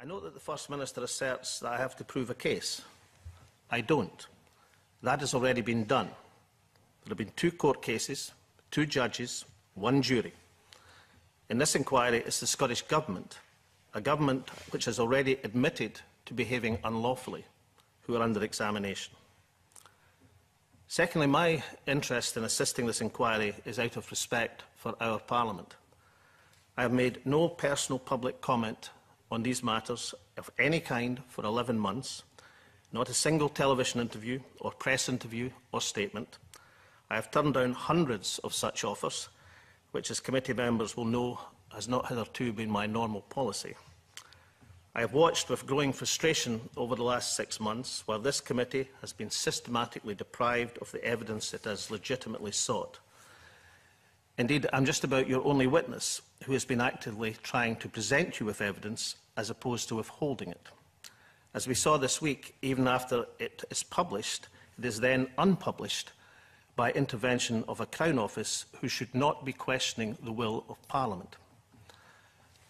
I know that the First Minister asserts that I have to prove a case. I don't. That has already been done. There have been two court cases, two judges, one jury. In this inquiry, it's the Scottish Government, a government which has already admitted to behaving unlawfully, who are under examination. Secondly, my interest in assisting this inquiry is out of respect for our Parliament. I have made no personal public comment on these matters of any kind for 11 months, not a single television interview or press interview or statement. I have turned down hundreds of such offers, which, as committee members will know, has not hitherto been my normal policy. I have watched with growing frustration over the last six months while this committee has been systematically deprived of the evidence it has legitimately sought. Indeed, I'm just about your only witness who has been actively trying to present you with evidence as opposed to withholding it. As we saw this week, even after it is published, it is then unpublished by intervention of a Crown Office who should not be questioning the will of Parliament.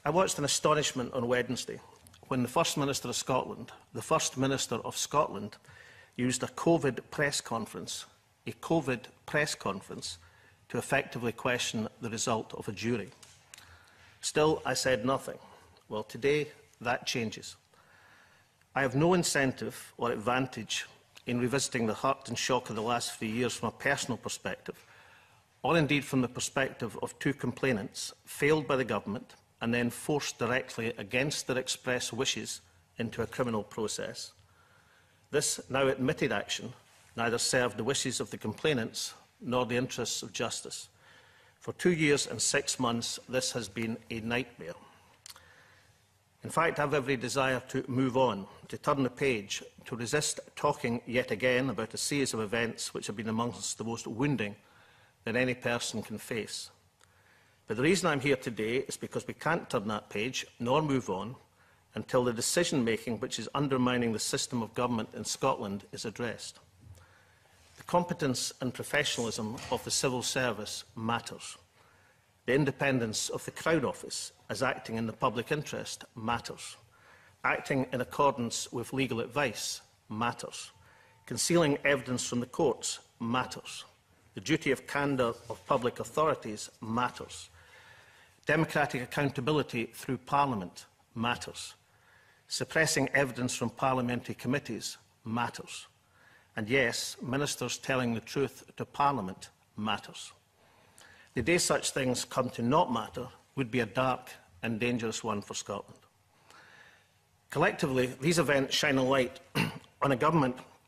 I watched an astonishment on Wednesday when the First Minister of Scotland, the First Minister of Scotland, used a COVID press conference, a COVID press conference, to effectively question the result of a jury. Still, I said nothing. Well, today, that changes. I have no incentive or advantage in revisiting the hurt and shock of the last three years from a personal perspective, or indeed from the perspective of two complainants failed by the government and then forced directly against their express wishes into a criminal process. This now admitted action neither served the wishes of the complainants nor the interests of justice. For two years and six months, this has been a nightmare. In fact, I have every desire to move on, to turn the page, to resist talking yet again about a series of events which have been amongst the most wounding that any person can face. But the reason I'm here today is because we can't turn that page, nor move on, until the decision-making which is undermining the system of government in Scotland is addressed competence and professionalism of the civil service matters. The independence of the Crown Office as acting in the public interest matters. Acting in accordance with legal advice matters. Concealing evidence from the courts matters. The duty of candour of public authorities matters. Democratic accountability through Parliament matters. Suppressing evidence from parliamentary committees matters. And yes, ministers telling the truth to Parliament matters. The day such things come to not matter would be a dark and dangerous one for Scotland. Collectively, these events shine a light on a government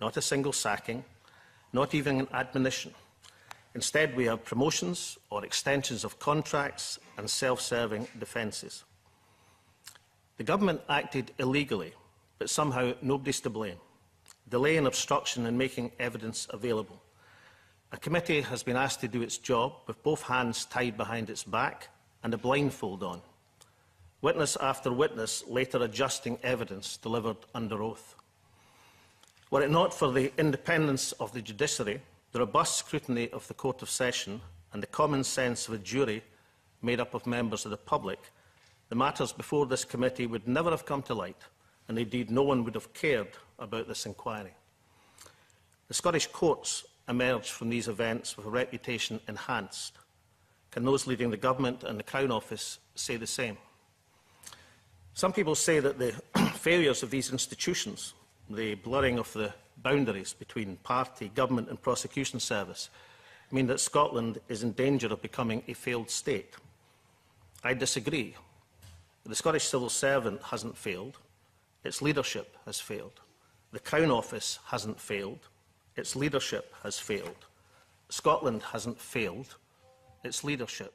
not a single sacking, not even an admonition. Instead, we have promotions or extensions of contracts and self-serving defences. The government acted illegally, but somehow nobody's to blame. Delay and obstruction in making evidence available. A committee has been asked to do its job with both hands tied behind its back and a blindfold on, witness after witness later adjusting evidence delivered under oath. Were it not for the independence of the judiciary, the robust scrutiny of the Court of Session and the common sense of a jury made up of members of the public, the matters before this committee would never have come to light, and indeed no one would have cared about this inquiry. The Scottish courts emerge from these events with a reputation enhanced? Can those leading the government and the Crown Office say the same? Some people say that the failures of these institutions, the blurring of the boundaries between party, government and prosecution service, mean that Scotland is in danger of becoming a failed state. I disagree. The Scottish civil servant hasn't failed. Its leadership has failed. The Crown Office hasn't failed. Its leadership has failed. Scotland hasn't failed. Its leadership